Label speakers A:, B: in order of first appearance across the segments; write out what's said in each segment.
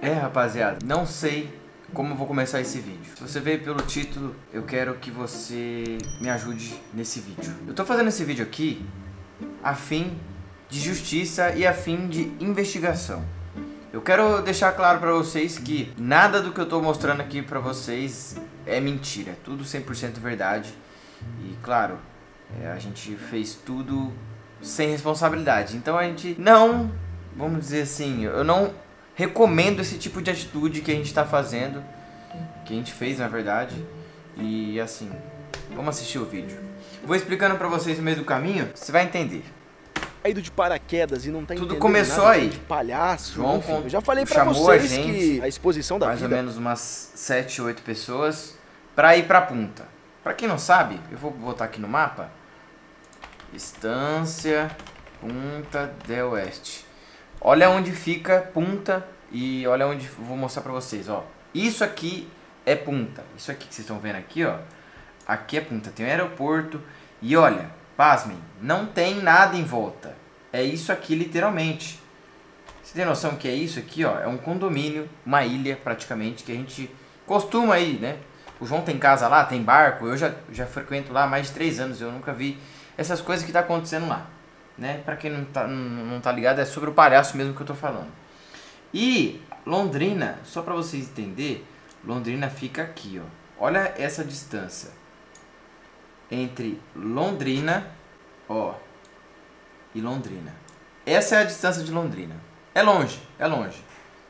A: É, rapaziada, não sei como eu vou começar esse vídeo. Se você veio pelo título, eu quero que você me ajude nesse vídeo. Eu tô fazendo esse vídeo aqui a fim de justiça e a fim de investigação. Eu quero deixar claro pra vocês que nada do que eu tô mostrando aqui pra vocês é mentira. É tudo 100% verdade. E claro, é, a gente fez tudo sem responsabilidade. Então a gente não, vamos dizer assim, eu não recomendo esse tipo de atitude que a gente tá fazendo, que a gente fez na verdade. E assim, vamos assistir o vídeo. Vou explicando pra vocês no meio do caminho, você vai entender.
B: Caído de paraquedas e não tá
A: Tudo começou
B: nada
A: aí.
B: de palhaço.
A: João
B: enfim. eu já falei pra
A: chamou a
B: vocês
A: gente,
B: que a exposição da
A: mais ou
B: vida
A: menos umas 7, 8 pessoas pra ir pra punta. Pra quem não sabe, eu vou botar aqui no mapa. Estância Punta del Oeste. Olha onde fica Punta e olha onde vou mostrar pra vocês, ó. Isso aqui é Punta. Isso aqui que vocês estão vendo aqui, ó. Aqui é Punta, tem um aeroporto e olha, pasmem, não tem nada em volta. É isso aqui literalmente. Você tem noção que é isso aqui, ó? É um condomínio, uma ilha praticamente, que a gente costuma ir, né? O João tem casa lá, tem barco, eu já, já frequento lá há mais de três anos, eu nunca vi essas coisas que tá acontecendo lá. Né? Pra quem não tá, não, tá ligado, é sobre o palhaço mesmo que eu tô falando. E Londrina, só pra vocês entenderem, Londrina fica aqui, ó. Olha essa distância entre Londrina, ó, e Londrina. Essa é a distância de Londrina. É longe, é longe.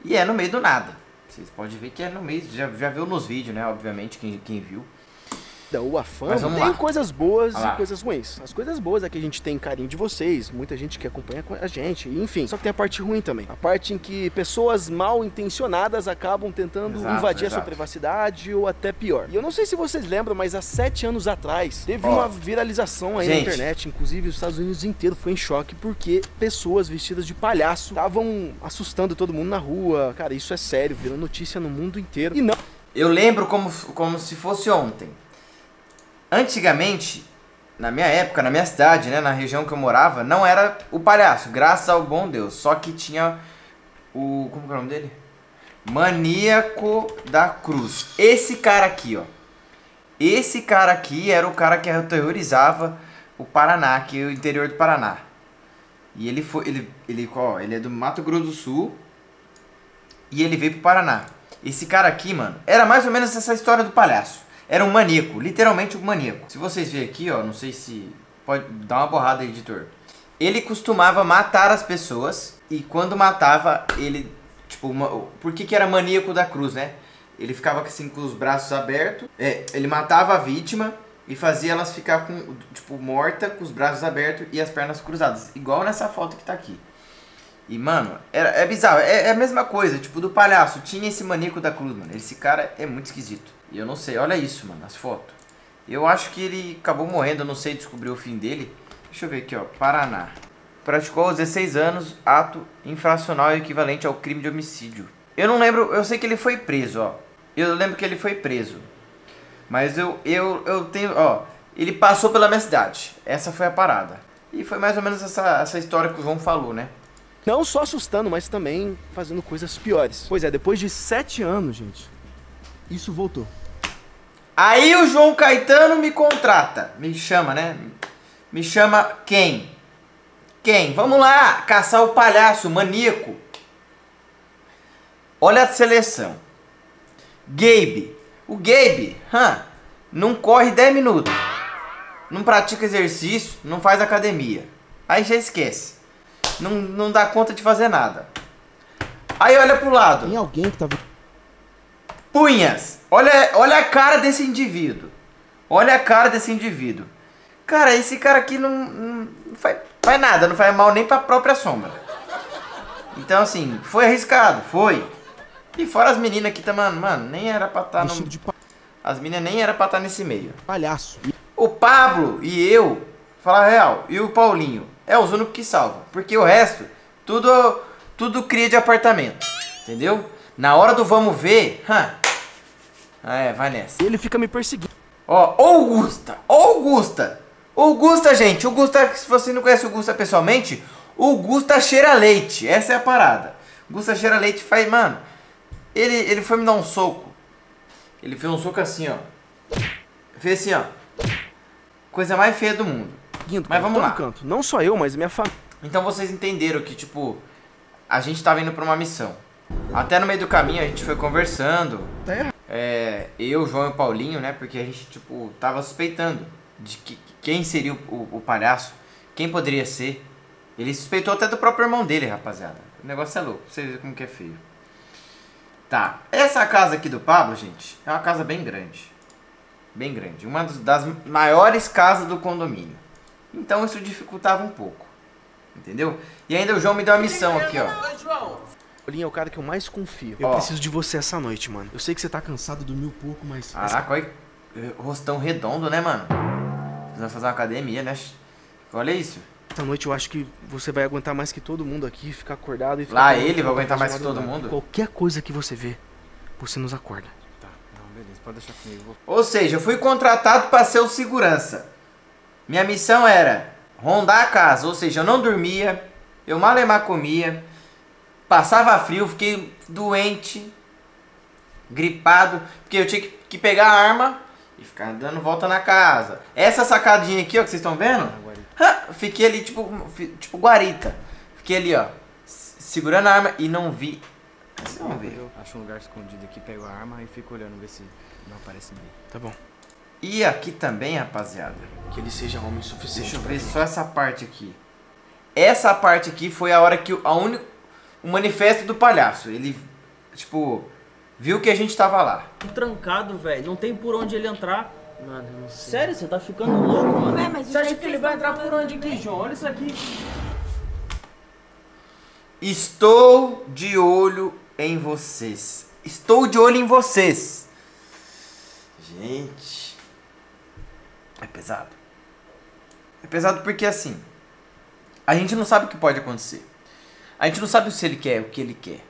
A: E é no meio do nada. Vocês podem ver que é no meio, já, já viu nos vídeos, né? Obviamente, quem, quem viu.
B: O Afam
A: Mas vamos
B: tem
A: lá.
B: coisas boas e coisas ruins. As coisas boas é que a gente tem carinho de vocês, muita gente que acompanha a gente, enfim. Só que tem a parte ruim também. A parte em que pessoas mal intencionadas acabam tentando
A: Exato,
B: invadir a sua
A: exato.
B: privacidade ou até pior. E eu não sei se vocês lembram, mas há sete anos atrás teve
A: Ó.
B: uma viralização aí
A: Gente.
B: na internet, inclusive os Estados Unidos inteiro foi em choque porque pessoas vestidas de palhaço estavam assustando todo mundo na rua. Cara, isso é sério, virou notícia no mundo inteiro. E não
A: Eu lembro como, como se fosse ontem. Antigamente, na minha época, na minha cidade, né, na região que eu morava, não era o palhaço, graças ao bom Deus. Só que tinha o. Como que é o nome dele? Maníaco da Cruz. Esse cara aqui, ó. Esse cara aqui era o cara que aterrorizava o Paraná, que é o interior do Paraná. E ele foi. Ele, ele, ó, ele é do Mato Grosso do Sul. E ele veio pro Paraná. Esse cara aqui, mano, era mais ou menos essa história do palhaço. Era um maníaco, literalmente um maníaco. Se vocês verem aqui, ó, não sei se. Pode dar uma borrada, editor. Ele costumava matar as pessoas. E quando matava, ele. Tipo, uma- por que, que era maníaco da cruz, né? Ele ficava assim com os braços abertos. É, ele matava a vítima e fazia elas ficar com, tipo, morta, com os braços abertos e as pernas cruzadas. Igual nessa foto que tá aqui. E, mano, era, é bizarro. É, é a mesma coisa, tipo, do palhaço. Tinha esse maníaco da cruz, mano. Esse cara é muito esquisito. E eu não sei, olha isso, mano, as fotos. Eu acho que ele acabou morrendo, eu não sei descobrir o fim dele. Deixa eu ver aqui, ó. Paraná. Praticou aos 16 anos ato infracional equivalente ao crime de homicídio. Eu não lembro, eu sei que ele foi preso, ó. Eu lembro que ele foi preso. Mas eu, eu, eu tenho, ó. Ele passou pela minha cidade. Essa foi a parada. E foi mais ou menos essa, essa história que o João falou, né?
B: Não só assustando, mas também fazendo coisas piores. Pois é, depois de sete anos, gente, isso voltou.
A: Aí o João Caetano me contrata. Me chama, né? Me chama quem? Quem? Vamos lá, caçar o palhaço, o maníaco. Olha a seleção. Gabe. O Gabe, hã, não corre 10 minutos. Não pratica exercício, não faz academia. Aí já esquece. Não, não dá conta de fazer nada. Aí olha pro lado.
B: Tem alguém que tá
A: Punhas, olha, olha a cara desse indivíduo. Olha a cara desse indivíduo. Cara, esse cara aqui não, não faz, faz nada, não faz mal nem pra própria sombra. Então, assim, foi arriscado, foi. E fora as meninas que tá, mano, mano, nem era pra estar
B: vestido
A: no.
B: de
A: As meninas nem era pra estar nesse meio.
B: palhaço.
A: O Pablo e eu, falar a real, e o Paulinho, é os únicos que salvam. Porque o resto, tudo, tudo cria de apartamento. Entendeu? Na hora do vamos ver, hã? Ah, é, vai nessa.
B: Ele fica me perseguindo.
A: Ó, Augusta, Augusta. Augusta, gente, Augusta, se você não conhece o Augusta pessoalmente, o Augusta cheira leite. Essa é a parada. Augusta cheira leite faz, mano, Ele, ele foi me dar um soco. Ele fez um soco assim, ó. Fez assim, ó. Coisa mais feia do mundo.
B: Guindo,
A: Mas
B: cara,
A: vamos lá.
B: canto. Não só eu, mas minha família.
A: Então vocês entenderam que, tipo, a gente tava indo pra uma missão. Até no meio do caminho a gente foi conversando.
B: Tá.
A: É, eu, João e o Paulinho, né? Porque a gente, tipo, tava suspeitando de que, quem seria o, o, o palhaço, quem poderia ser. Ele suspeitou até do próprio irmão dele, rapaziada. O negócio é louco, pra vocês verem como que é feio. Tá, essa casa aqui do Pablo, gente, é uma casa bem grande. Bem grande. Uma das maiores casas do condomínio. Então isso dificultava um pouco. Entendeu? E ainda o João me deu uma missão aqui, ó.
B: Paulinho é o cara que eu mais confio. Eu
A: Ó.
B: preciso de você essa noite, mano. Eu sei que você tá cansado, dormiu pouco, mas.
A: Caraca, olha que rostão redondo, né, mano? Precisa fazer uma academia, né? Olha isso.
B: Essa noite eu acho que você vai aguentar mais que todo mundo aqui, ficar acordado e ficar.
A: Lá
B: acordado
A: ele vai aguentar mais que todo
B: madrugada.
A: mundo?
B: Qualquer coisa que você vê, você nos acorda.
C: Tá, não, beleza, pode deixar comigo. Vou...
A: Ou seja, eu fui contratado para ser o segurança. Minha missão era rondar a casa, ou seja, eu não dormia, eu malemar comia, passava frio, fiquei doente, gripado, porque eu tinha que, que pegar a arma e ficar dando volta na casa. Essa sacadinha aqui, ó, que vocês estão vendo? Ha, Fiquei ali tipo, tipo guarita. Fiquei ali, ó, segurando a arma e não vi. Vocês vão ver.
C: acho um lugar escondido aqui, pego a arma e fico olhando, ver se não aparece ninguém.
B: Tá bom.
A: E aqui também, rapaziada.
B: Que ele seja homem suficiente.
A: Deixa eu ver só essa parte aqui. Essa parte aqui foi a hora que o- a única, o manifesto do palhaço. Ele, tipo, viu que a gente tava lá.
D: trancado, velho. Não tem por onde ele entrar. Mano, eu não sei. Sério, você tá ficando louco, mano.
E: Mas
D: você acha que ele vai entrar por onde aqui? João? Olha isso aqui.
A: Estou de olho em vocês. Estou de olho em vocês. Gente. É pesado. É pesado porque assim. A gente não sabe o que pode acontecer. A gente não sabe se ele quer o que ele quer.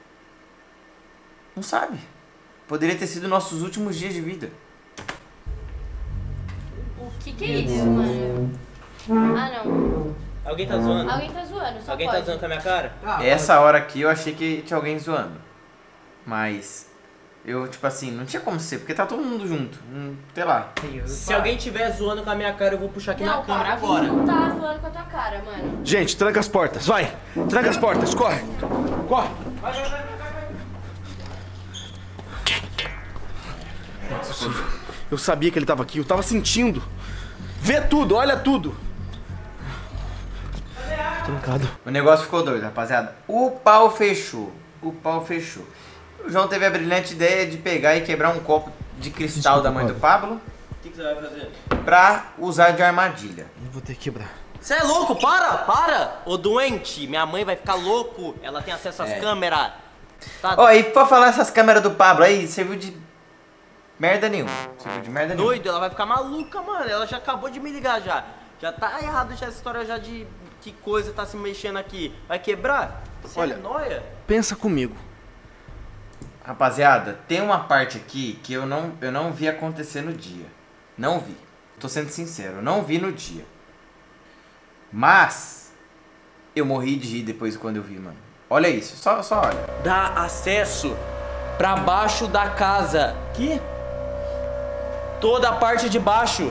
A: Não sabe. Poderia ter sido nossos últimos dias de vida.
E: O que que é isso, mano? Ah, não.
D: Alguém tá zoando?
E: Alguém tá zoando, só
D: Alguém
E: pode.
D: tá zoando com a minha cara?
A: Essa hora aqui eu achei que tinha alguém zoando. Mas. Eu, tipo assim, não tinha como ser, porque tá todo mundo junto. Hum, sei lá.
D: Se alguém tiver zoando com a minha cara, eu vou puxar aqui
E: não,
D: na câmera agora.
E: não tá zoando com a tua cara, mano.
B: Gente, tranca as portas, vai! Tranca as portas, corre! Corre! Não é possível. Eu sabia que ele tava aqui, eu tava sentindo. Vê tudo, olha tudo! Trancado.
A: O negócio ficou doido, rapaziada. O pau fechou. O pau fechou. O João teve a brilhante ideia de pegar e quebrar um copo de cristal da mãe do Pablo
D: O que, que você vai fazer?
A: pra usar de armadilha.
B: Eu vou ter que quebrar.
D: Você é louco? Para, para! Ô doente, minha mãe vai ficar louco. Ela tem acesso às
A: É.
D: câmeras. Tá
A: Ó, e pra falar essas câmeras do Pablo aí, serviu de merda nenhuma. Serviu de merda nenhuma.
D: doido, ela vai ficar maluca, mano. Ela já acabou de me ligar já. Já tá errado já essa história já de que coisa tá se mexendo aqui. Vai quebrar? Você
B: Olha.
D: é nóia?
B: Pensa comigo.
A: Rapaziada, tem uma parte aqui que eu não, eu não vi acontecer no dia. Não vi. Tô sendo sincero, não vi no dia. Mas eu morri de rir depois quando eu vi, mano. Olha isso, só, só olha.
D: Dá acesso pra baixo da casa. Que? Toda a parte de baixo.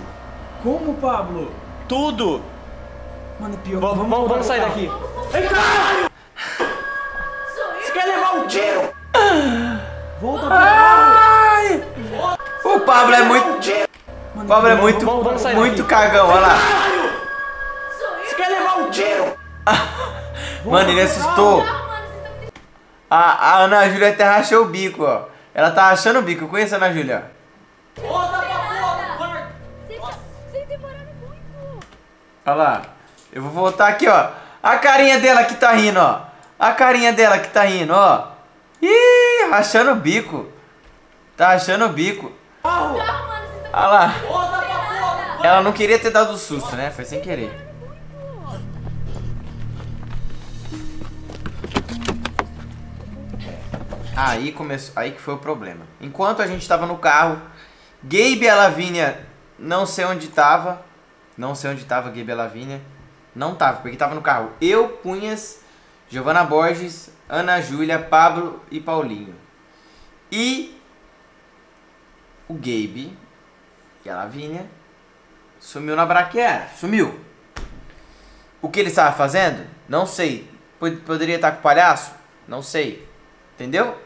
F: Como, Pablo?
D: Tudo.
F: Mano, pior.
D: Vamos, vamos, vamos sair daqui. Vem cá! Você quer levar um tiro?
F: Volta pra
A: O Pablo é muito. O Pablo é muito,
D: vamos- vamos sair
A: muito
D: daqui.
A: cagão, olha lá.
D: Você quer levar um tiro?
A: Mano, ele assustou. A, a Ana Júlia até rachou o bico, ó. Ela tá rachando o bico, eu conheço a Ana Júlia.
D: Volta pra fora.
E: Vocês vocês demoraram muito.
A: Olha lá. Eu vou voltar aqui, ó. A carinha dela que tá rindo, ó. A carinha dela que tá rindo, ó. Ih, rachando o bico. Tá rachando o bico. Olha lá. Ela não queria ter dado susto, né? Foi sem querer. Aí começou, aí que foi o problema. Enquanto a gente tava no carro, Gabe e a Lavínia, não sei onde tava, não sei onde tava Gabe e a Lavínia, não tava, porque tava no carro. Eu, Cunhas, Giovana Borges, Ana Júlia, Pablo e Paulinho. E o Gabe e a Lavínia sumiu na braquiera. Sumiu. O que ele estava fazendo? Não sei. Pod- Poderia estar com o palhaço? Não sei. Entendeu?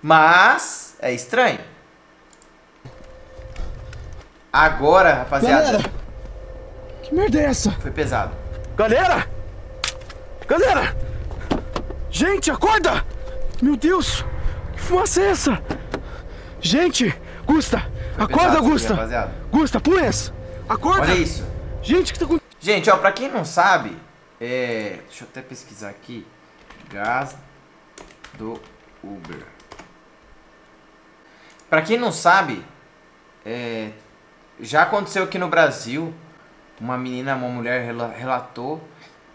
A: Mas é estranho. Agora, rapaziada,
B: Galera! Que merda é essa?
A: foi pesado.
B: Galera! Galera! Gente, acorda! Meu Deus! Que fumaça é essa? Gente! Gusta!
A: Foi
B: acorda,
A: pesado aqui,
B: Gusta!
A: rapaziada.
B: Gusta, punhas! Acorda!
A: Olha isso.
B: Gente, o que tá acontecendo?
A: Gente, ó, pra quem não sabe, é. Deixa eu até pesquisar aqui. Gás do Uber. Pra quem não sabe, é, já aconteceu aqui no Brasil. Uma menina, uma mulher rela- relatou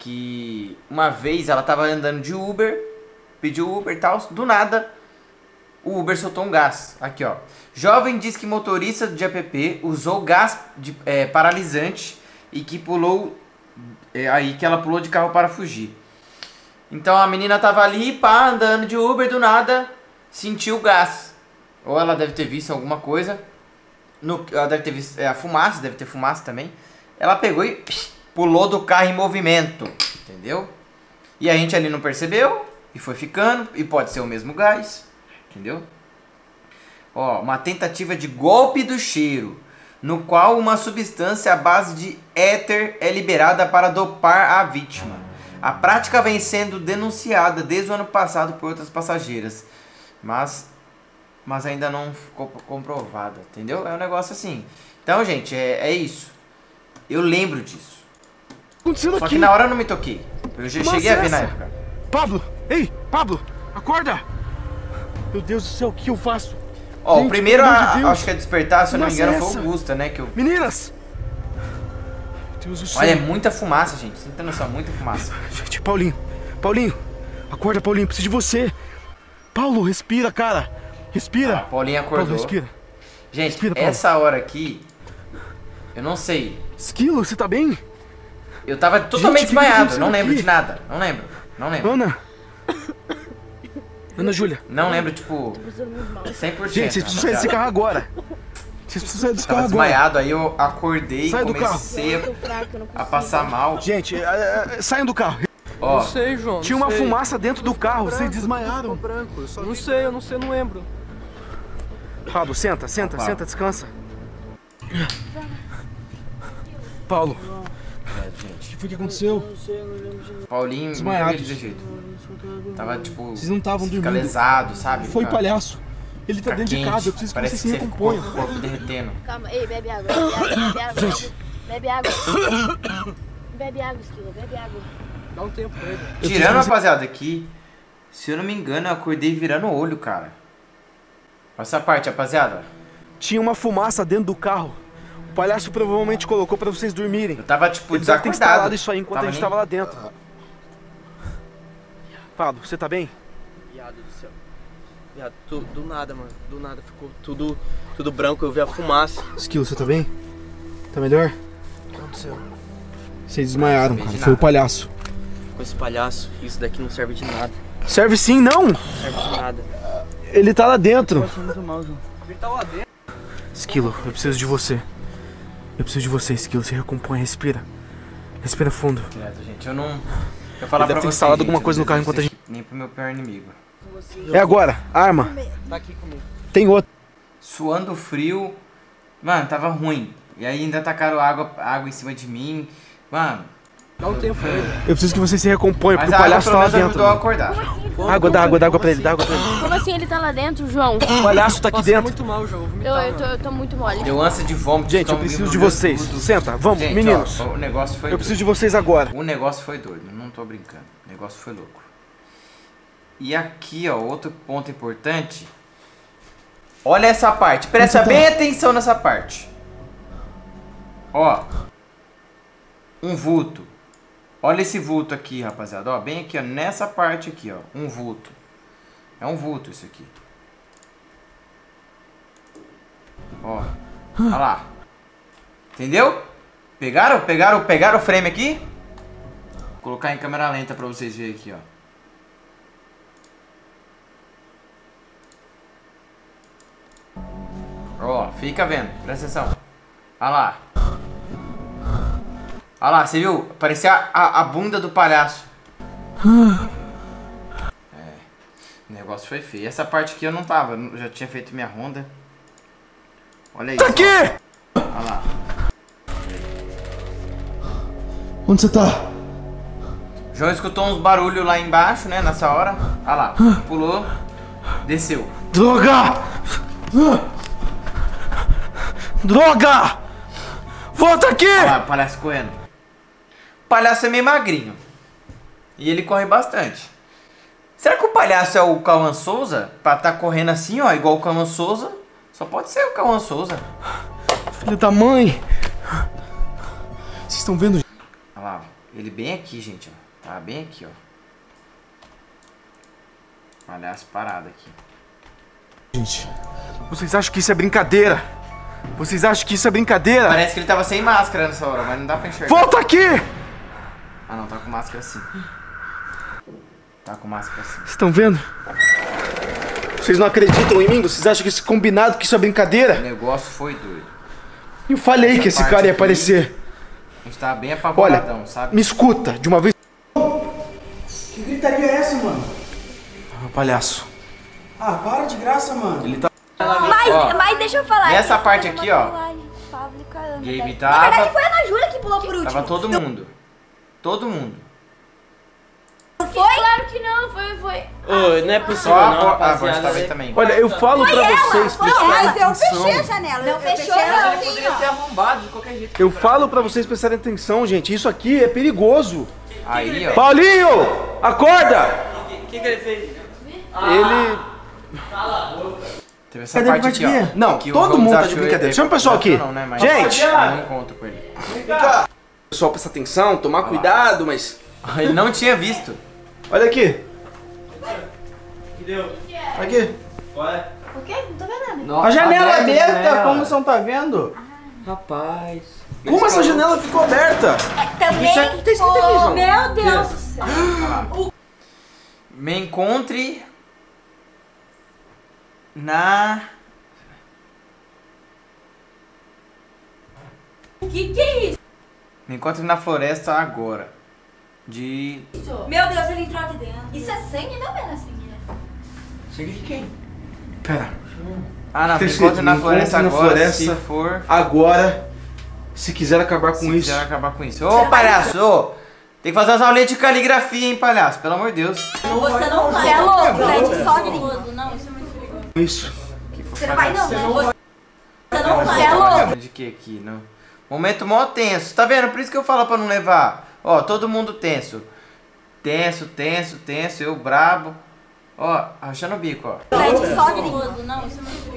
A: que uma vez ela tava andando de Uber, pediu Uber e tal, do nada o Uber soltou um gás. Aqui, ó. Jovem diz que motorista de app usou gás de, é, paralisante e que pulou. É, aí que ela pulou de carro para fugir. Então a menina tava ali, pá, andando de Uber, do nada, sentiu gás. Ou ela deve ter visto alguma coisa. No, ela deve ter visto é, a fumaça, deve ter fumaça também. Ela pegou e psh, pulou do carro em movimento. Entendeu? E a gente ali não percebeu. E foi ficando. E pode ser o mesmo gás. Entendeu? Ó, uma tentativa de golpe do cheiro, no qual uma substância à base de éter é liberada para dopar a vítima. A prática vem sendo denunciada desde o ano passado por outras passageiras, mas, mas ainda não ficou comprovada, entendeu? É um negócio assim. Então, gente, é, é isso. Eu lembro disso.
B: Acontecendo
A: Só
B: aqui?
A: que na hora eu não me toquei. Eu já cheguei a ver na
B: é essa?
A: época.
B: Pablo! Ei, Pablo! Acorda! Meu Deus do céu, o que eu faço?
A: Ó,
B: Gente,
A: o primeiro a,
B: de
A: acho que a despertar, se eu não me engano,
B: é
A: foi
B: essa?
A: o Gusta, né? Que eu...
B: Meninas! Meu Deus do céu.
A: Olha, é muita fumaça, gente. Você não tem noção, muita fumaça.
B: Gente, Paulinho, Paulinho, acorda, Paulinho, preciso de você. Paulo, respira, cara. Respira.
A: A Paulinha
B: Paulo,
A: acordou.
B: respira.
A: Gente,
B: Respira, Paulo.
A: essa hora aqui, eu não sei.
B: Esquilo, você tá bem?
A: Eu tava totalmente
B: que tá
A: desmaiado, não lembro
B: aqui?
A: de nada. Não lembro, não lembro.
B: Ana. Ana Júlia.
A: Não lembro, tipo, 100%.
B: Gente, vocês precisam sair desse carro agora. Vocês precisam sair desse carro agora.
A: desmaiado, aí eu acordei
B: Sai
A: e
B: carro.
A: comecei
E: não
A: a passar mal.
B: Gente, é, é, saiam do carro.
A: Ó,
C: sei, João.
B: Tinha uma fumaça dentro do carro, vocês desmaiaram.
C: branco. Eu só não sei, eu não sei, não lembro.
B: Pablo, senta, senta,
A: Pablo.
B: senta, descansa. Paulo,
A: gente,
B: que foi que aconteceu?
A: Paulinho
B: Desmaiados.
A: morreu desse jeito. Tava, tipo,
B: Vocês não estavam
A: fica
B: dormindo.
A: lesado, sabe?
B: Foi
A: Fica-
B: palhaço. Ele tá
A: fica
B: dentro de
A: quente.
B: casa, eu preciso que
A: Parece
B: se
A: que você ficou
B: recomponham.
A: com o corpo derretendo.
E: Calma, ei, bebe água, bebe água, bebe água.
B: Gente.
E: Bebe água. Bebe água, esquilo, bebe água.
C: Dá um tempo pra ele.
A: Tirando, rapaziada, aqui, se eu não me engano, eu acordei virando o olho, cara. Olha essa parte, rapaziada.
B: Tinha uma fumaça dentro do carro. O palhaço provavelmente colocou pra vocês dormirem.
A: Eu tava, tipo,
B: Ele deve ter instalado
A: desacordado.
B: isso aí enquanto
A: Tava
B: a gente
A: nem-
B: tava lá dentro. Pablo, você tá bem?
D: Viado do céu. Viado, tu- do nada, mano. Do nada ficou tudo, tudo branco, eu vi a fumaça.
B: Esquilo, você tá bem? Tá melhor?
D: O que aconteceu?
B: Vocês desmaiaram, cara.
A: de
B: Foi o palhaço.
D: Com esse palhaço, isso daqui não serve de nada.
B: Serve sim, não!
D: Não serve de nada.
B: Ele tá lá dentro.
C: muito mal, João.
B: Esquilo, eu preciso de você. Eu preciso de você, Esquilo. Se recompõe, respira. Respira fundo.
A: Direto, gente. Eu não. Eu falar
B: Ele deve ter
A: vocês,
B: instalado
A: gente,
B: alguma coisa no carro enquanto a
A: aqui Nem pro meu pior inimigo.
B: É agora, arma.
D: Tá aqui comigo.
B: Tem outro.
A: Suando frio. Mano, tava ruim. E aí ainda tacaram água, água em cima de mim. Mano,
C: Um.
B: Eu preciso que você se recomponha,
A: mas
B: porque o palhaço tá lá dentro.
A: a acordar.
B: Água, dá água, dá água pra ele, dá água pra ele.
E: Como assim ele tá lá dentro, João?
B: O palhaço tá aqui
C: Nossa, tá
B: dentro.
C: muito mal, João. Vou
E: Eu,
C: vomitar,
E: eu, tô,
C: mano.
E: eu tô muito mole.
A: Deu ânsia de vômito.
B: Gente, eu preciso de vocês.
A: tudo.
B: Senta, vamos,
A: Gente,
B: meninos.
A: ó, o negócio foi
B: Eu
A: doido.
B: preciso de vocês agora.
A: O negócio foi doido, não tô brincando. O negócio foi louco. E aqui, ó, outro ponto importante. Olha essa parte. Presta bem atenção nessa parte. Ó. Um vulto. Olha esse vulto aqui, rapaziada. Ó, bem aqui, ó. Nessa parte aqui, ó. Um vulto. É um vulto isso aqui. Ó. Olha lá. Entendeu? Pegaram? Pegaram, pegaram o frame aqui? Vou colocar em câmera lenta pra vocês verem aqui, ó. Ó, fica vendo, presta atenção. Olha lá. Olha lá, você viu? Parecia a, a bunda do palhaço. É. O negócio foi feio. Essa parte aqui eu não tava, eu já tinha feito minha ronda. Olha isso.
B: Tá aqui!
A: ó. Olha lá.
B: Onde você tá?
A: João escutou uns barulhos lá embaixo, né? Nessa hora. Olha lá. Pulou. Desceu.
B: Droga! Droga! Volta aqui!
A: Olha lá, palhaço correndo. Palhaço é meio magrinho. E ele corre bastante. Será que o palhaço é o Cauã Souza? Pra tá correndo assim, ó, igual o Cauã Souza? Só pode ser o Cauã Souza.
B: Filho da mãe! Vocês estão vendo?
A: Olha lá, ele bem aqui, gente, ó. Tá bem aqui, ó. Palhaço parado aqui.
B: Gente, vocês acham que isso é brincadeira? Vocês acham que isso é brincadeira?
A: Parece que ele tava sem máscara nessa hora, mas não dá pra enxergar.
B: Volta aqui!
A: Ah não, tá com máscara assim. Tá com máscara assim.
B: Vocês estão vendo? Vocês não acreditam em mim? Vocês acham que isso é combinado, que isso é
A: O
B: brincadeira?
A: negócio foi doido.
B: Eu falei
A: Essa
B: que esse cara ia
A: aqui-
B: aparecer.
A: A gente tava bem
B: Olha,
A: apavoradão, sabe?
B: me escuta, de uma vez.
F: Que gritaria é essa, mano?
B: Ah, palhaço.
F: Ah, para de graça, mano.
B: Ele tá.
E: Mas,
A: Ó,
E: mas deixa eu falar.
A: e essa
E: isso
A: parte aqui, ó? Game
E: velho.
A: tava-
E: Na verdade foi a Ana Júlia que pulou por último.
A: Tava todo mundo. Todo mundo.
E: Foi? Claro que não, foi, foi.
D: Ô, não é possível
A: Só a,
D: não,
A: a voz
D: rapaziada.
A: tava aí também.
B: Olha, eu falo pra vocês, prestarem
G: Mas eu
B: atenção.
G: fechei a janela.
E: Não
G: eu
E: fechou,
G: fechei a janela.
D: Ele poderia ter arrombado de qualquer jeito.
B: Eu falo pra vocês prestarem atenção, gente. Isso aqui é perigoso.
A: Aí, ó.
B: Paulinho! Acorda!
D: O que, que ele fez?
B: Ele.
A: Teve essa
F: Cadê
A: parte aqui, ó.
B: Não, todo mundo tá de brincadeira. Chama o pessoal aqui.
A: Não, né? Mas
B: Gente!
A: Eu não encontro com ele.
B: Pessoal, presta atenção, tomar cuidado, mas.
A: Ele não tinha visto.
B: Olha aqui.
D: que deu?
B: Aqui.
D: Ué?
E: O quê? Não tô vendo nada.
F: A janela é
D: Aberta
F: aberta,
D: janela.
F: como você não tá vendo?
D: Rapaz.
B: Como essa janela ficou aberta?
E: Também.
B: Isso aqui tá escrito aqui, João.
E: Meu Deus do céu.
A: Me encontre na.
E: O que que é isso?
A: Me encontre na floresta agora. De.
E: Meu Deus, ele entrou aqui dentro. Isso é sangue? Não é sangue, né?
F: Sangue de quem?
B: Pera.
A: Ah, não. Me encontre na floresta agora.
B: floresta.
A: Se for.
B: Agora, se quiser acabar com
A: Se
B: isso.
A: quiser acabar com isso. Ô, palhaço! ô, Tem que fazer umas aulinhas de caligrafia, hein, palhaço? Pelo amor de Deus.
E: Você não vai. Você é louco, Fred, sozinho. Não, isso é muito perigoso.
B: Isso.
E: Você não vai não, né? Você não vai. Você é louco.
A: De que aqui, não? Momento mó tenso. Tá vendo? Por isso que eu falo pra não levar. Ó, todo mundo tenso. Tenso, tenso, tenso. Eu brabo. Ó, rachando o bico, ó.
E: Fred, sozinho. Não, isso é muito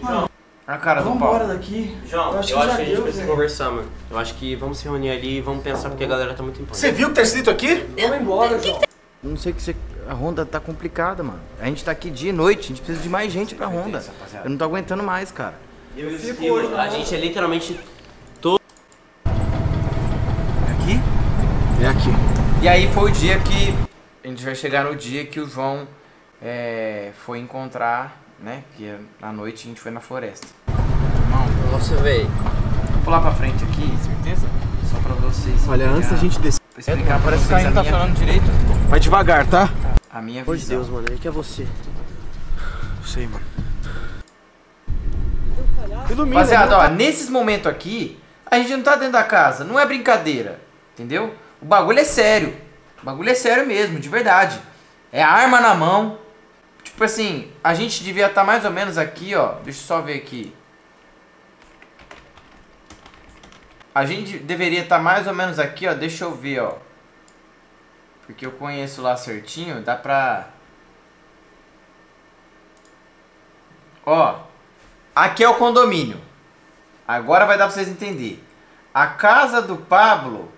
E: perigoso.
A: A cara do
F: Vambora
A: pau.
F: daqui.
D: João,
F: Eu
D: eu
F: acho
D: acho,
F: que já
D: que a gente
F: deu,
D: precisa conversar, mano. Eu acho que vamos se reunir ali e vamos pensar porque a galera tá muito
B: Você
D: importante.
B: viu o que tá escrito aqui?
F: Vamos embora, João.
A: Não sei que você. A Honda tá complicada, mano. A gente tá aqui dia e noite. A gente precisa de mais gente pra Honda. Eu não tô aguentando mais, cara.
D: A gente é literalmente
A: Aqui?
B: É aqui.
A: E aí foi o dia que. A gente vai chegar no dia que o João é, foi encontrar, né? Que é- na noite a gente foi na floresta. Irmão,
D: Nossa, velho.
A: vou pular pra frente aqui, certeza? Só pra vocês.
B: Olha, antes da gente descer.
A: explicar pra vocês a
B: tá
A: minha,
B: direito. Vai devagar, tá?
A: a minha
B: Por
A: visão.
B: Deus, mano, ele que é você. Sei, mano. Ilumina.
A: Rapaziada, ó, nesses momentos aqui, a gente não tá dentro da casa, não é brincadeira, entendeu? O bagulho é sério. O bagulho é sério mesmo, de verdade. É arma na mão. Tipo assim, a gente devia estar mais ou menos aqui, ó. Deixa eu só ver aqui. A gente deveria estar mais ou menos aqui, ó. Deixa eu ver, ó. Porque eu conheço lá certinho, dá pra. Ó, aqui é o condomínio. Agora vai dar pra vocês entenderem. A casa do Pablo,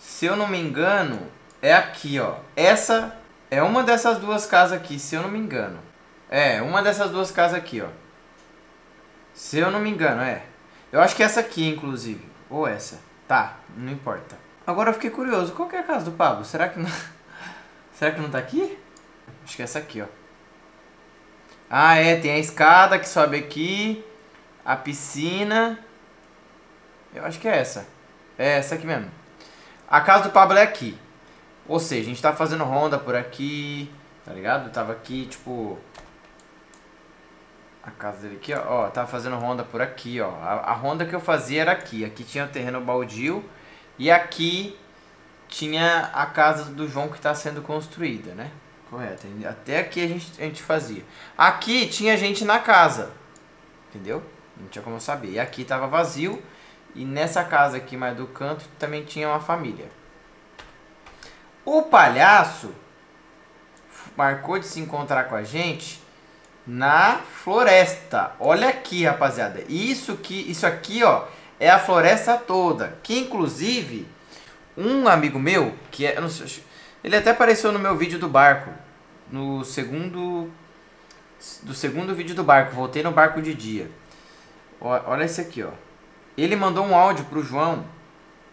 A: se eu não me engano, é aqui, ó. Essa é uma dessas duas casas aqui, se eu não me engano. É, uma dessas duas casas aqui, ó. Se eu não me engano, é. Eu acho que é essa aqui, inclusive. Ou essa. Tá, não importa. Agora eu fiquei curioso. Qual que é a casa do Pablo? Será que não... Será que não tá aqui? Acho que é essa aqui, ó. Ah, é. Tem a escada que sobe aqui. A piscina. Eu acho que é essa. É essa aqui mesmo. A casa do Pablo é aqui. Ou seja, a gente tá fazendo ronda por aqui. Tá ligado? Tava aqui, tipo. A casa dele aqui, ó. ó. Tava fazendo ronda por aqui, ó. A, a ronda que eu fazia era aqui. Aqui tinha o terreno baldio. E aqui tinha a casa do João que está sendo construída, né? Correto. Até aqui a gente, a gente fazia. Aqui tinha gente na casa. Entendeu? Não tinha como eu saber. E aqui tava vazio. E nessa casa aqui mais do canto também tinha uma família. O palhaço marcou de se encontrar com a gente na floresta. Olha aqui, rapaziada. Isso que isso aqui, ó, é a floresta toda. Que inclusive um amigo meu, que é, sei, ele até apareceu no meu vídeo do barco, no segundo do segundo vídeo do barco, voltei no barco de dia. Olha esse aqui, ó. Ele mandou um áudio pro João.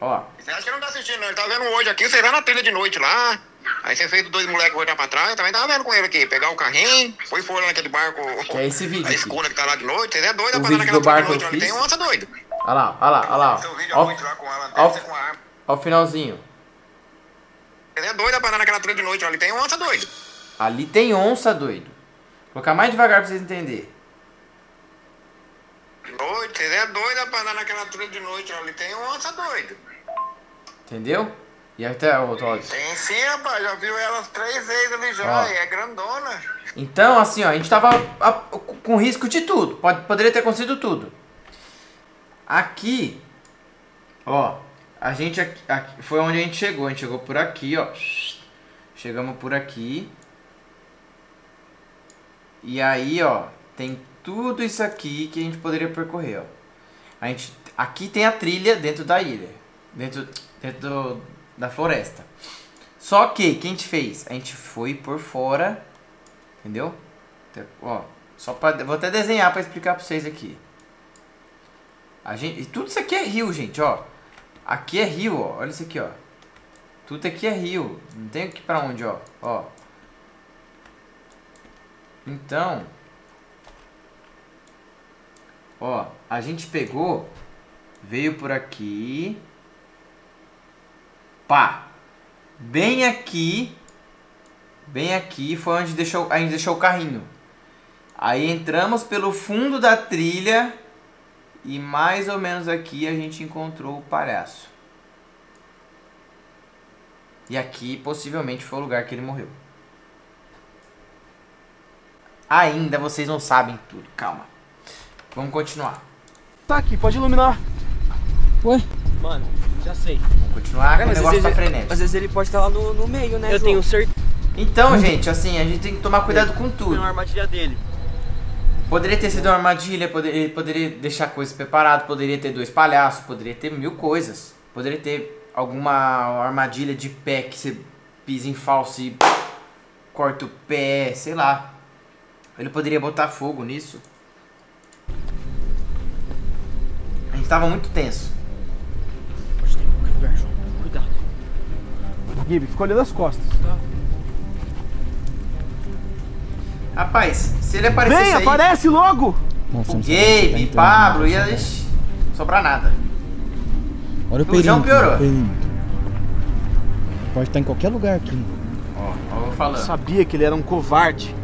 A: Ó.
G: Você acha que não tá assistindo, não? Ele tá vendo hoje aqui, você vai na trilha de noite lá. Aí você fez dois moleques voltar pra trás, eu também tava vendo com ele aqui. Pegar o carrinho, foi fora naquele barco.
A: Que é esse vídeo
G: A escuna que tá lá de noite, você é doido andar naquela
A: do
G: trilha
A: barco
G: de noite.
A: eu fiz?
G: Tem onça doido.
A: Olha lá, olha lá, olha lá.
G: Seu vídeo
A: Ó,
G: é lá com a lanterna, com a arma.
A: finalzinho.
G: Você é doido pra andar naquela trilha de noite, ali tem onça doido.
A: Ali tem onça, doido. Vou colocar mais devagar pra vocês entenderem.
G: Doido, você é doido pra andar naquela trilha de noite, ali tem onça doido.
A: Entendeu? E até o outro áudio.
G: Tem sim, rapaz, já viu elas três vezes ali já,
A: Ó.
G: e é grandona.
A: Então, assim, ó, a gente tava a- com risco de tudo. Pode, poderia ter acontecido tudo. Aqui, ó, a gente aqui, aqui- foi onde a gente chegou. A gente chegou por aqui, ó. Chegamos por aqui. E aí, ó, tem tudo isso aqui que a gente poderia percorrer, ó. A gente, aqui tem a trilha dentro da ilha, dentro, dentro do- da floresta. Só que, o que a gente fez? A gente foi por fora Entendeu? Então, Ó, só pra, vou até desenhar pra explicar pra vocês aqui. A gente, tudo isso aqui é rio, gente, ó. Aqui é rio, ó. Olha isso aqui, ó. Tudo aqui é rio. Não tem aqui pra onde, ó. Ó. Então. Ó, a gente pegou, veio por aqui. Pá. Bem aqui Bem aqui foi onde deixou, a gente deixou o carrinho. Aí entramos pelo fundo da trilha e mais ou menos aqui a gente encontrou o palhaço. E aqui possivelmente foi o lugar que ele morreu. Ainda vocês não sabem tudo, calma. Vamos continuar.
B: Tá aqui, pode iluminar.
D: Mano, já sei.
A: Vamos continuar, que o negócio
C: vezes,
A: tá
C: ele,
A: frenético.
C: às vezes ele pode estar lá no, no meio, né,
D: Eu
C: João?
D: tenho certeza
A: Então, gente, assim, a gente tem que tomar cuidado com tudo.
D: uma armadilha dele.
A: Poderia ter sido uma armadilha, poderia, ele poderia deixar coisas preparadas, poderia ter dois palhaços, poderia ter mil coisas. Poderia ter alguma armadilha de pé que você pisa em falso e corta o pé, sei lá. Ele poderia botar fogo nisso. A gente tava muito tenso.
D: Pode ter em qualquer lugar, João. Cuidado.
B: Gibi, fica olhando as costas.
A: Rapaz, se ele aparecesse
B: Vem,
A: aí,
B: aparece logo!
H: Nossa,
A: o
H: tá
A: Gabe,
H: entrando,
A: Pablo,
H: não.
A: ia ixi, sobrar nada.
H: Olha o
A: O João
H: perímetro.
A: piorou.
H: o perímetro. Pode estar em qualquer lugar aqui.
A: Ó, ó, eu falando.
B: Sabia que ele era um covarde.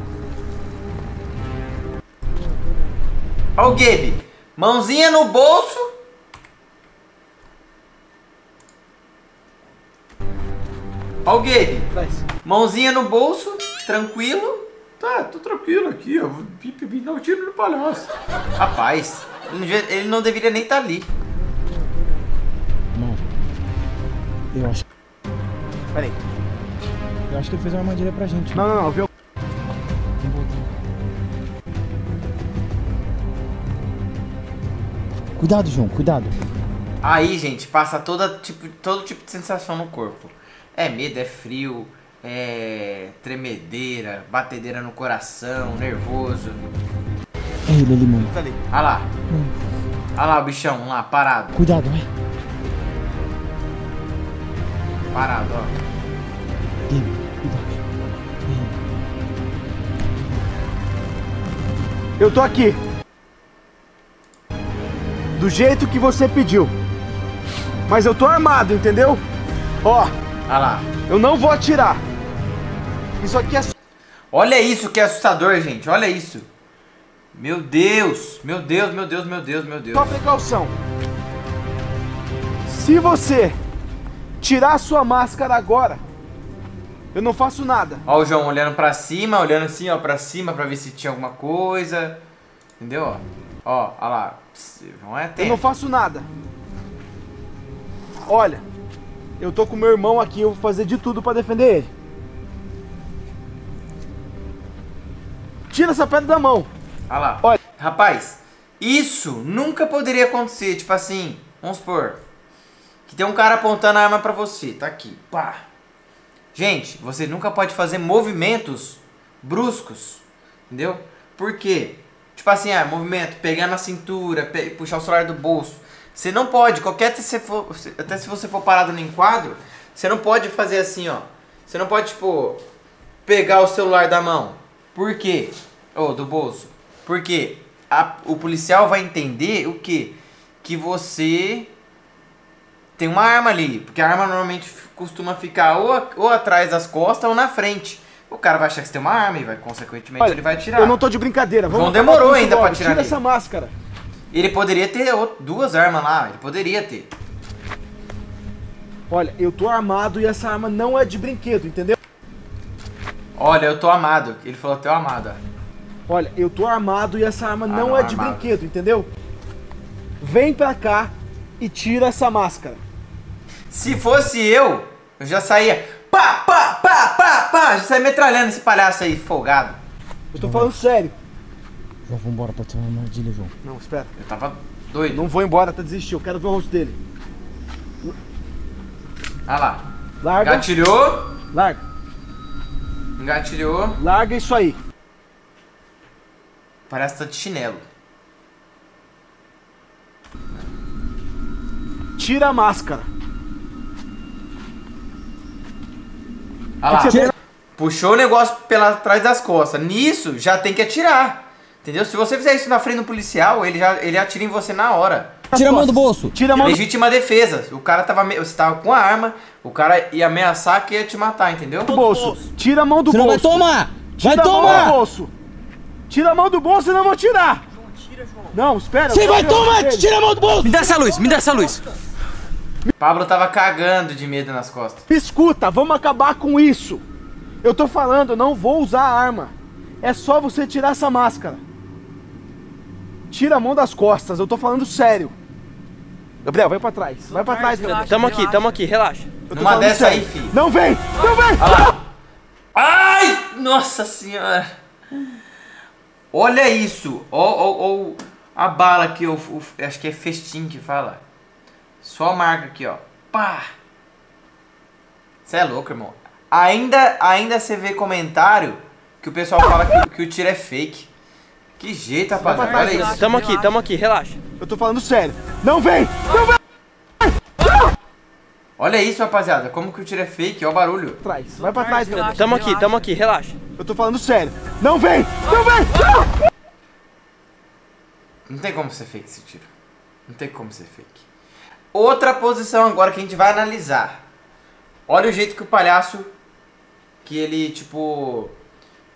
A: Ó o Gabe, mãozinha no bolso. Ó o Gabe, mãozinha no bolso, tranquilo. Tá, tô tranquilo aqui, ó. Vim dar um tiro no palhaço. Rapaz, ele não, deveria nem estar ali.
H: Mano. Eu acho,
B: Pera aí.
H: eu acho que ele fez uma armadilha pra gente.
B: Não, não, não, viu?
H: Cuidado, João, cuidado.
A: Aí, gente, passa toda, tipo, todo tipo de sensação no corpo. É medo, é frio, é tremedeira, batedeira no coração, nervoso.
H: É ele ali, mano.
B: Tá ali.
A: Olha lá. Olha lá o bichão lá, parado.
H: Cuidado, vai.
A: Parado, ó.
H: Cuidado.
B: Eu tô aqui. Do jeito que você pediu. Mas eu tô armado, entendeu? Ó,
A: Olha lá.
B: eu não vou atirar. Isso aqui é
A: Olha isso que é assustador, gente. Olha isso. Meu Deus. Meu Deus, meu Deus, meu Deus, meu Deus.
B: só precaução. Se você tirar sua máscara agora, eu não faço nada.
A: Ó o João olhando pra cima, olhando assim, ó, pra cima pra ver se tinha alguma coisa. Entendeu? Ó, ó, ó lá. Pss, o João é
B: Eu
A: atento.
B: não faço nada. Olha, eu tô com meu irmão aqui, eu vou fazer de tudo pra defender ele. Tira essa pedra da mão.
A: Olha lá.
B: Olha.
A: Rapaz, isso nunca poderia acontecer. Tipo assim, vamos supor. Que tem um cara apontando a arma pra você. Tá aqui. Pá. Gente, você nunca pode fazer movimentos bruscos. Entendeu? Por quê? Tipo assim, ah, movimento, pegar na cintura, pe- puxar o celular do bolso. Você não pode, qualquer até se, for, até se você for parado no enquadro, você não pode fazer assim, ó. Você não pode, tipo, pegar o celular da mão. Por quê? Ou do bolso. Porque a- o policial vai entender o quê? Que você tem uma arma ali. Porque a arma normalmente costuma ficar ou, ou atrás das costas ou na frente. O cara vai achar que você tem uma arma e vai, consequentemente, ele vai atirar.
B: Eu não tô de brincadeira. Vamos acabar
A: demorou ainda pra
B: logo.
A: atirar
B: Tira essa máscara.
A: Ele poderia ter duas armas lá. Ele poderia ter.
B: Olha, eu tô armado e essa arma não é de brinquedo, entendeu?
A: Olha, eu tô amado. Ele falou teu amado. ó.
B: Olha, eu tô armado e essa arma
A: Ah,
B: não,
A: não,
B: é de
A: armado.
B: brinquedo, entendeu? Vem pra cá e tira essa máscara.
A: Se fosse eu, eu já saía. Pá, pá, pá, pá, pá. Já saía metralhando esse palhaço aí, folgado.
B: Eu tô falando sério.
H: João, vambora, pode ser uma armadilha, João.
B: Não, espera.
A: Eu tava doido.
B: Não vou embora, tá desistiu. Eu quero ver o rosto dele.
A: Olha lá.
B: Larga.
A: Engatilhou.
B: Larga.
A: Engatilhou.
B: Larga isso aí.
A: Parece que tá de chinelo.
B: Tira a máscara.
A: Olha lá.
B: Você?
A: Puxou o negócio pela trás das costas. Nisso, já tem que atirar. Entendeu? Se você fizer isso na frente do policial, ele já ele atira em você na hora.
H: Tira a mão do bolso.
B: Tira a mão. do-
A: Legítima defesa. O cara tava. Você tava com a arma, o cara ia ameaçar que ia te matar, entendeu?
B: do bolso. Tira a mão do
H: Senão vai
B: bolso.
H: tomar!
B: Tira
H: Vai
B: a mão do
H: tomar!
B: bolso. Tira a mão do bolso e não vou tirar. Não, espera. eu
H: Você vai tomar! Tira a mão do bolso!
C: Me dá essa luz, me dá essa luz.
A: Pablo tava cagando de medo nas costas.
B: Escuta, vamos acabar com isso. Eu tô falando, eu não vou usar a arma. É só você tirar essa máscara. Tira a mão das costas, eu tô falando sério. Gabriel, vai pra trás. Vai pra trás, Gabriel.
D: Tamo aqui, tamo aqui, relaxa.
B: Falando
A: dessa
B: sério.
A: aí, filho.
B: Não vem! Não vem!
A: Ai! Nossa senhora! Olha isso! Ó, ó, ó a bala aqui, o, o- acho que é festim que fala. Só a marca aqui, ó. Pá! Você é louco, irmão. Ainda, ainda você vê comentário que o pessoal fala que, que o tiro é fake. Que jeito, rapaziada.
B: trás,
A: Olha isso.
D: Tamo aqui, tamo aqui, relaxa.
B: Eu tô falando sério. Não vem! Não vem!
A: Olha isso, rapaziada. Como que o tiro é fake? Olha o barulho.
B: Trás. Vai pra trás, Gabriel.
D: Tamo aqui, tamo aqui, relaxa.
B: Eu tô falando sério. Não vem! Não vem!
A: Não tem como ser fake esse tiro. Não tem como ser fake. Outra posição agora que a gente vai analisar. Olha o jeito que o palhaço que ele tipo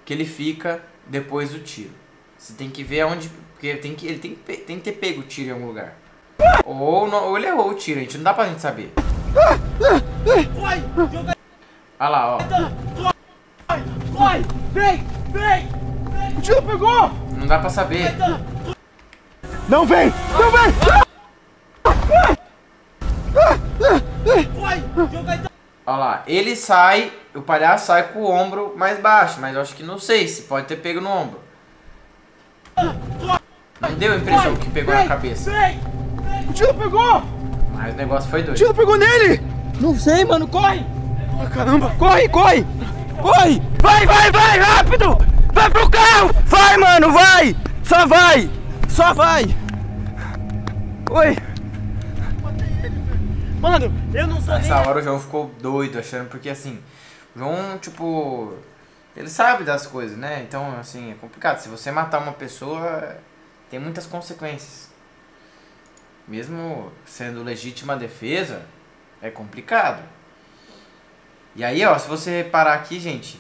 A: que ele fica depois do tiro. Você tem que ver aonde porque tem que ele tem que, tem que ter pego o tiro em algum lugar. Ou, não, ou ele errou o tiro, a gente não dá pra gente saber. Olha lá, ó.
B: Vai! Vem! Vem! O tiro pegou!
A: Não dá pra saber.
B: Não vem! Não vem!
A: Olha lá, ele sai, o palhaço sai com o ombro mais baixo, mas eu acho que não sei se pode ter pego no ombro. Não deu a impressão que pegou na cabeça!
B: O tiro pegou!
A: mas o negócio foi
B: O
A: doido.
B: tiro pegou nele!
H: Não sei, mano, corre!
B: Ah, caramba!
H: Corre, corre! Corre! Vai, vai, vai, rápido! Vai pro carro! Vai, mano, vai! Só vai! Só vai! Oi!
D: Mano, eu não sou nem...
A: Nessa hora o João ficou doido, achando, porque assim, o João, tipo, ele sabe das coisas, né? Então, assim, é complicado. Se você matar uma pessoa, tem muitas consequências. mesmo sendo legítima defesa, é complicado. E aí, ó, se você reparar aqui, gente,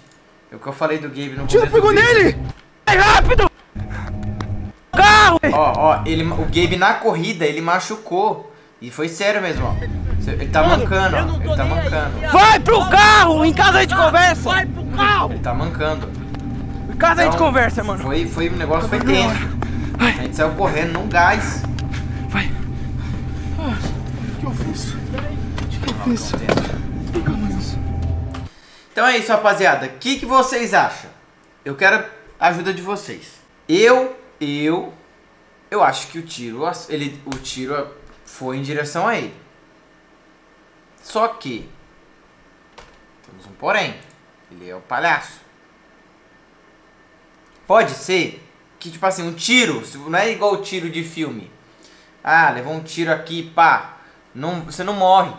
A: é o que eu falei do Gabe no
B: Tira,
A: começo do
B: pegou nele!
H: Vai rápido! Carro!
A: Ó, ó, ele, o Gabe na corrida, ele machucou. E foi sério mesmo, ó. Ele tá mancando,
D: eu não
A: ó.
D: tô
A: Ele tá
D: nem aí.
A: mancando.
H: Vai pro carro! Em casa a gente conversa! Vai pro carro!
A: Ele tá mancando.
H: Em casa a gente
A: Então,
H: conversa, mano.
A: Foi, foi, o negócio foi tenso. A gente saiu correndo num gás.
H: Vai.
B: O que eu fiz? O que eu fiz?
A: Então é isso, rapaziada. O que, que vocês acham? Eu quero a ajuda de vocês. Eu, eu, eu acho que o tiro, ele, o tiro foi em direção a ele. Só que temos um porém. Ele é o palhaço. Pode ser que tipo assim um tiro, não é igual o tiro de filme. Ah, levou um tiro aqui, pá. Não, você não morre.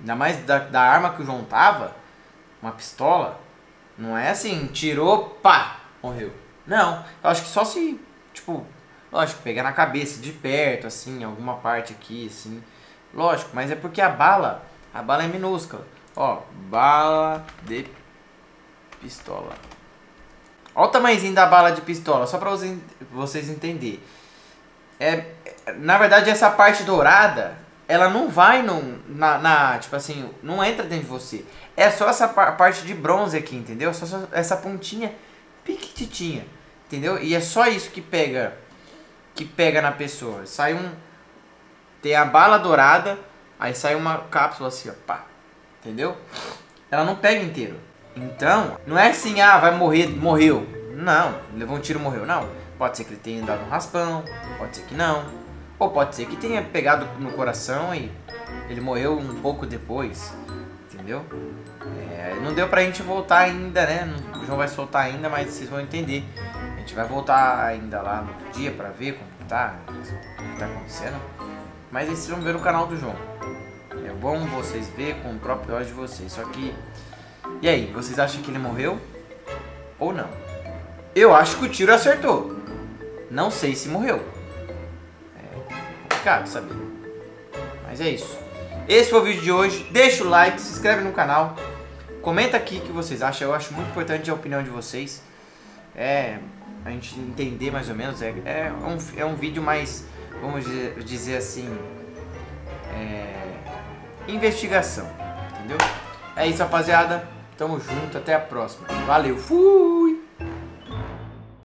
A: Ainda mais da, da arma que o João tava, uma pistola. Não é assim, tirou, pá, morreu. Não, eu acho que só se, tipo, lógico, pegar na cabeça de perto, assim, alguma parte aqui, assim. Lógico, mas é porque a bala, a bala é minúscula. Ó, bala de pistola. Olha o tamanhozinho da bala de pistola, só pra vocês, entenderem. É, na verdade, essa parte dourada, ela não vai no, na, na- Tipo assim, não entra dentro de você. É só essa par- parte de bronze aqui, entendeu? Só, só essa pontinha piquititinha, entendeu? E é só isso que pega que pega na pessoa. Sai um. Tem a bala dourada, aí sai uma cápsula assim, ó, pá. Entendeu? Ela não pega inteiro. Então, não é assim, ah, vai morrer, morreu. Não, levou um tiro, morreu. Não. Pode ser que ele tenha dado um raspão, pode ser que não. Ou pode ser que tenha pegado no coração e ele morreu um pouco depois. Entendeu? É, não deu pra gente voltar ainda, né? O João vai soltar ainda, mas vocês vão entender. A gente vai voltar ainda lá no outro dia pra ver como tá, o que tá acontecendo. Mas vocês vão ver no canal do João. Bom vocês ver com o próprio olho de vocês. Só que. E aí, vocês acham que ele morreu? Ou não? Eu acho que o tiro acertou. Não sei se morreu. É complicado saber. Mas é isso. Esse foi o vídeo de hoje. Deixa o like, se inscreve no canal. Comenta aqui o que vocês acham. Eu acho muito importante a opinião de vocês. É. A gente entender mais ou menos. É, é, um, é um vídeo mais. Vamos dizer assim. É. Investigação. Entendeu? É isso, rapaziada. Tamo junto. Até a próxima. Valeu. Fui!